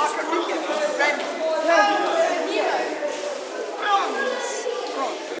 Rock and roll.